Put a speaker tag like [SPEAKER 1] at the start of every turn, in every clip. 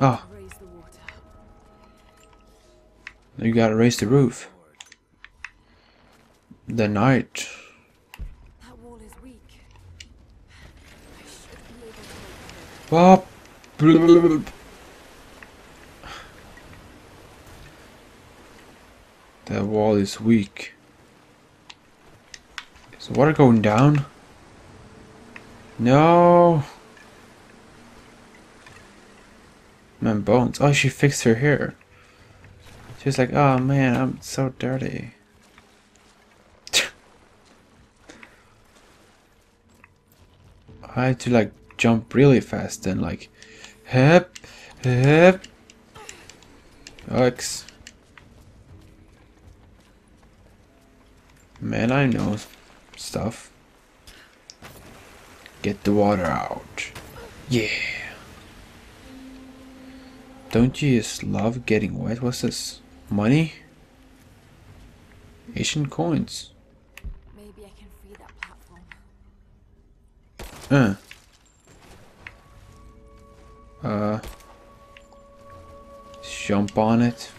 [SPEAKER 1] Oh. You gotta raise the roof. The night.
[SPEAKER 2] That to
[SPEAKER 1] Oh. Blablabla. Wall is weak. Is the water going down? No. Man, bones. Oh, she fixed her hair. She's like, oh man, I'm so dirty. I had to like jump really fast and like, hep, hep. X. Man, I know stuff. Get the water out. Yeah. Don't you just love getting wet? What's this? Money? Asian coins.
[SPEAKER 2] Maybe I can free that platform.
[SPEAKER 1] Uh. Uh. Jump on it.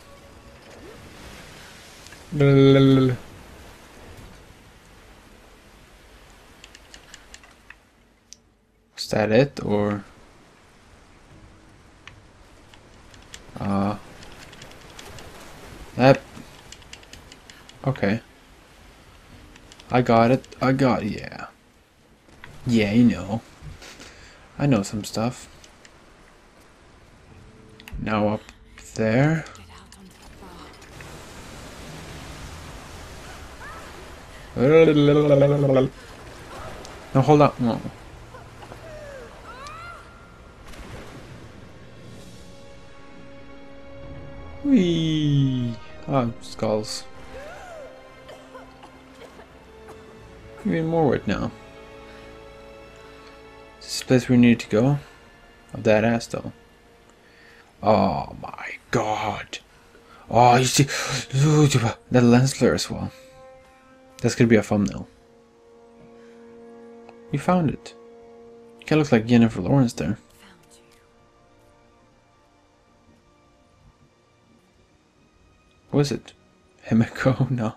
[SPEAKER 1] Is that it or? Uh. That. Okay. I got it. I got it. Yeah. Yeah, you know. I know some stuff. Now up there.
[SPEAKER 2] Get out onto the bar.
[SPEAKER 1] No, hold up. No. Whee! Oh, skulls. Even more wood now. Is this the place we need to go? Of that ass though. Oh my god. Oh, you see, that lens flare as well. That's gonna be a thumbnail. You found it. You kinda look like Jennifer Lawrence there. Is it? Himiko? No.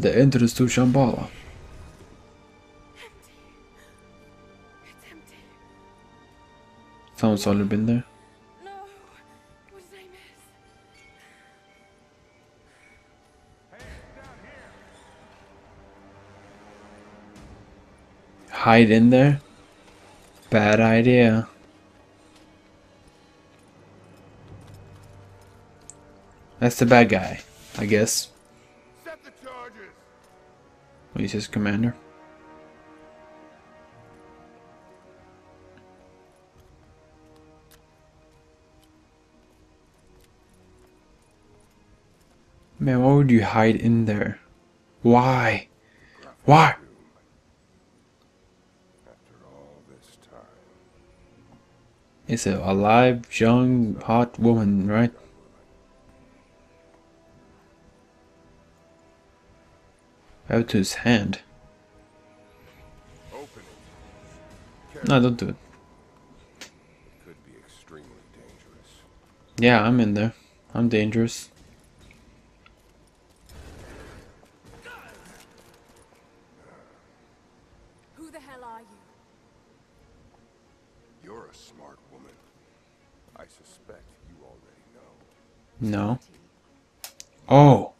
[SPEAKER 1] The entrance to Shambhala. Someone's already been there. Hide in there? Bad idea. That's the bad guy, I guess. He's his commander. Man, why would you hide in there? Why? Why? It's a alive, young, hot woman, right? Out to his hand.
[SPEAKER 3] Open it.
[SPEAKER 1] No, don't do it.
[SPEAKER 3] Could be extremely dangerous.
[SPEAKER 1] Yeah, I'm in there. I'm dangerous.
[SPEAKER 2] Who the hell are you?
[SPEAKER 3] You're a smart woman. I suspect you already know.
[SPEAKER 1] No. Oh.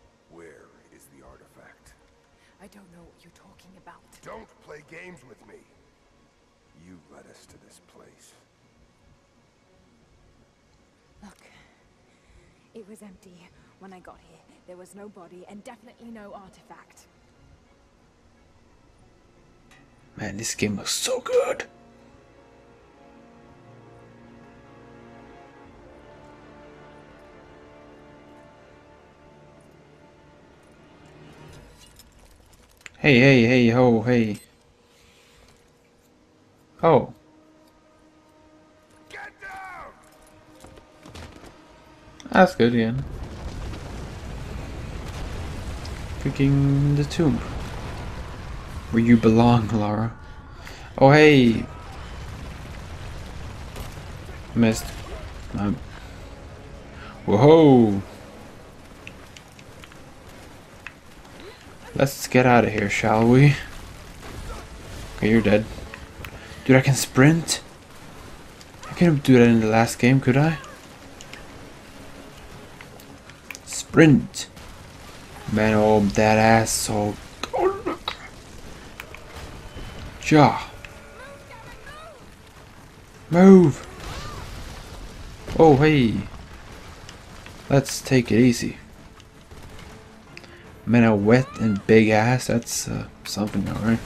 [SPEAKER 3] Play with me. You led us to this place.
[SPEAKER 2] Look. It was empty when I got here. There was no body and definitely no artifact.
[SPEAKER 1] Man, this game looks so good. Hey, hey, hey, ho, hey. Oh, that's good, yeah. Freaking the tomb. Where you belong, Lara. Oh, hey. Missed. Um, whoa! Let's get out of here, shall we? Okay, you're dead. Dude, I can sprint? I couldn't do that in the last game, could I? Sprint! Man, oh, that ass so... Jaw! Move! Oh, hey! Let's take it easy. Man, a wet and big ass, that's uh, something, alright?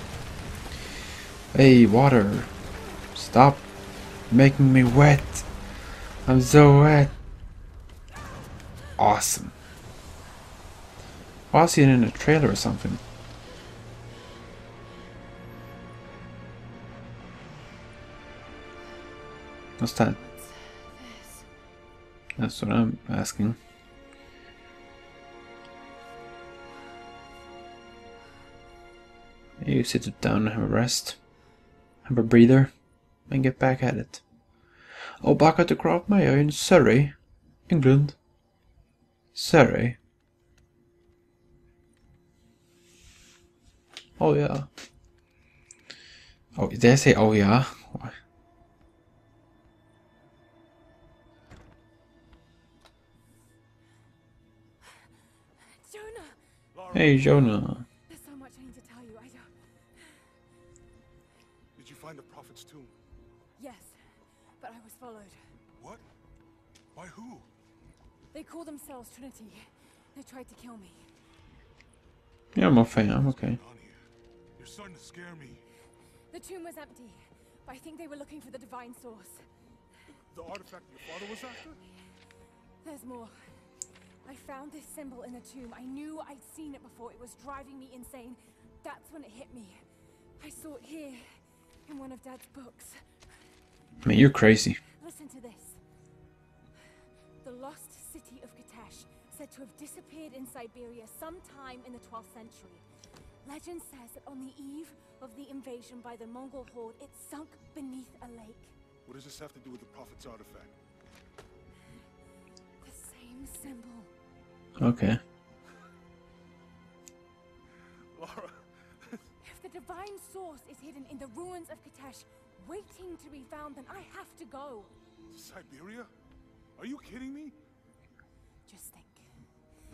[SPEAKER 1] Hey, water! Stop making me wet! I'm so wet! Awesome. Oh, I see it in a trailer or something. What's that? That's what I'm asking. You sit down and have a rest. Have a breather. And get back at it. Oh, back at the Croft Manor in Surrey, England. Surrey. Oh yeah. Oh, did I say oh yeah? Why?
[SPEAKER 2] Jonah!
[SPEAKER 1] Hey, Jonah.
[SPEAKER 2] They call themselves Trinity. They tried to kill me.
[SPEAKER 1] Yeah, I'm okay. I'm okay.
[SPEAKER 3] You're starting to scare me.
[SPEAKER 2] The tomb was empty, but I think they were looking for the divine source.
[SPEAKER 3] The artifact your father was after?
[SPEAKER 2] There's more. I found this symbol in the tomb. I knew I'd seen it before. It was driving me insane. That's when it hit me. I saw it here, in one of Dad's books.
[SPEAKER 1] Man, you're crazy.
[SPEAKER 2] Listen to this. The lost city of Kitesh, said to have disappeared in Siberia sometime in the 12th century. Legend says that on the eve of the invasion by the Mongol horde, it sunk beneath a lake.
[SPEAKER 3] What does this have to do with the Prophet's artifact?
[SPEAKER 2] The same symbol.
[SPEAKER 1] Okay.
[SPEAKER 3] Lara.
[SPEAKER 2] If the divine source is hidden in the ruins of Kitesh, waiting to be found, then I have to go.
[SPEAKER 3] Siberia? Are you kidding me?
[SPEAKER 2] Just think.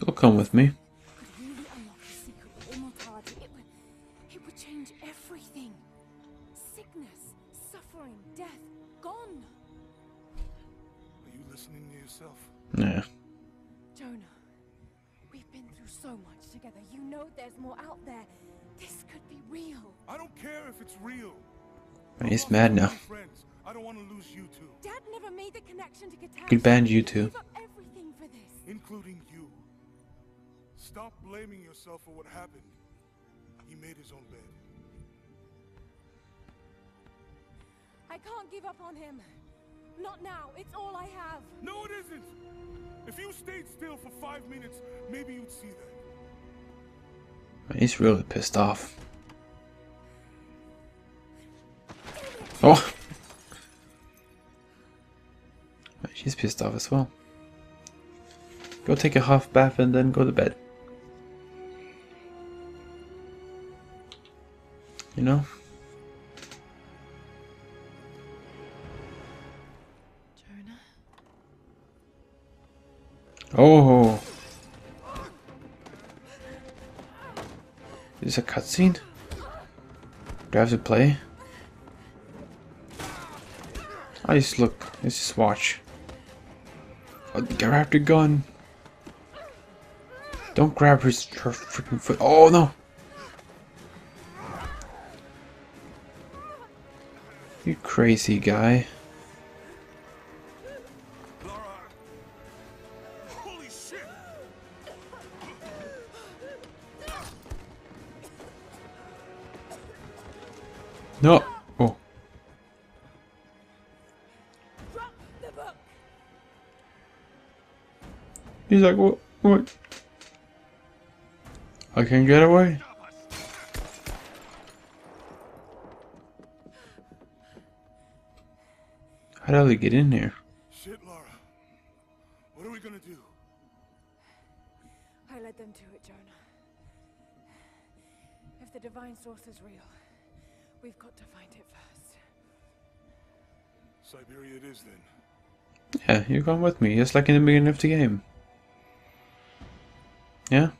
[SPEAKER 1] You'll come with me.
[SPEAKER 2] Could really unlock the secret of immortality. It would, it would change everything. Sickness, suffering, death, gone.
[SPEAKER 3] Are you listening to yourself?
[SPEAKER 1] Yeah.
[SPEAKER 2] Jonah, we've been through so much together. You know there's more out there. This could be real.
[SPEAKER 3] I don't care if it's real. I
[SPEAKER 1] he's
[SPEAKER 3] lost
[SPEAKER 1] mad now.
[SPEAKER 3] Friends. I don't want to lose you too,
[SPEAKER 2] Dad never made the connection to Kitesh.
[SPEAKER 1] Could ban you too.
[SPEAKER 2] Everything for this.
[SPEAKER 3] including you. Stop blaming yourself for what happened. He made his own bed.
[SPEAKER 2] I can't give up on him. Not now. It's all I have.
[SPEAKER 3] No, it isn't. If you stayed still for five minutes, maybe you'd see that.
[SPEAKER 1] He's really pissed off. Oh! She's pissed off as well. Go take a half bath and then go to bed. You know? Oh! Is this a cutscene? Do I have to play? I just look. Let's just watch. Grab the gun. Don't grab his freaking foot. Oh no! You crazy guy. No. Oh.
[SPEAKER 2] Drop the book!
[SPEAKER 1] He's like, what? What? I can get away. How do I get in here? Shit, Lara.
[SPEAKER 3] What are we gonna do?
[SPEAKER 2] I led them to it, Jonah. If the divine source is real, we've got to find it first.
[SPEAKER 3] Siberia it is then.
[SPEAKER 1] Yeah, you come with me, just like in the beginning of the game. Yeah?